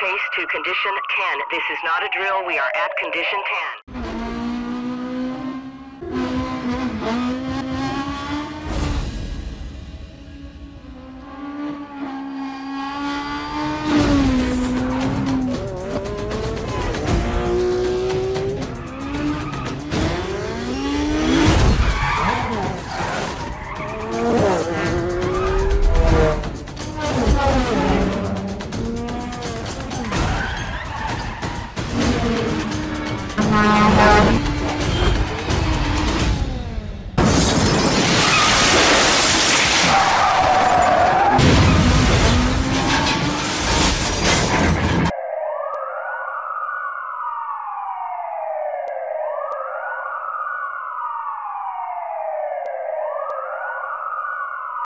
chase to condition 10. This is not a drill. We are at condition 10. Música